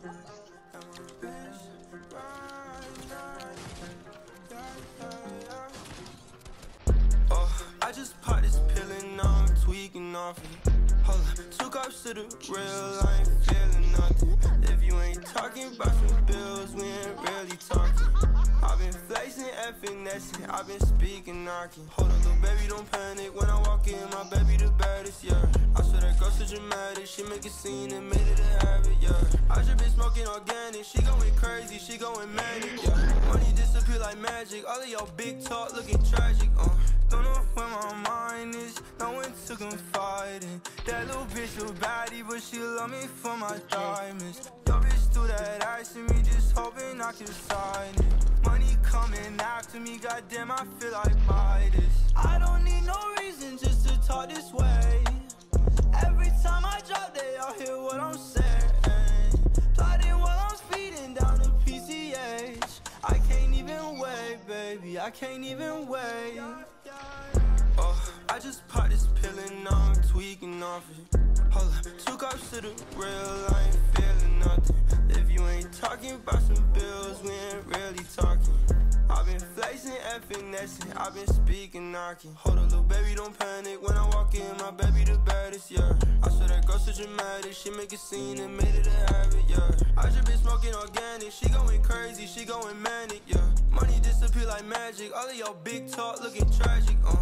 Uh, I just popped this pill and now I'm tweaking off it. Hold up, two cups to the real, I ain't feeling nothing. If you ain't talking about some bills, we ain't really talking. I've been flexing and finessing, I've been speaking knocking. Hold up, little baby, don't panic when I walk in. My baby, the baddest, yeah. So dramatic, she make a scene and made it a habit, yeah. I just been smoking organic, she going crazy, she going manic, yeah. Money disappear like magic, all of y'all big talk looking tragic, uh. Don't know where my mind is, no one to confide in. That little bitch a baddie, but she love me for my diamonds. Your bitch do that ass to me, just hoping I can sign it. Money coming after me, goddamn, I feel like Midas. I can't even wait. Oh, I just popped this pill and now I'm tweaking off it. Hold up, two cups to the real, I ain't feeling nothing. If you ain't talking about some bills, we ain't really talking. I've been flexing and finessing, I've been speaking, knocking. Hold up, little baby, don't panic when I walk in. My baby the baddest, yeah. I swear that girl so dramatic, she make a scene and made it a habit, yeah. I just been smoking organic, she going crazy, she going manic, yeah. Disappear like magic, all of your big talk looking tragic, uh.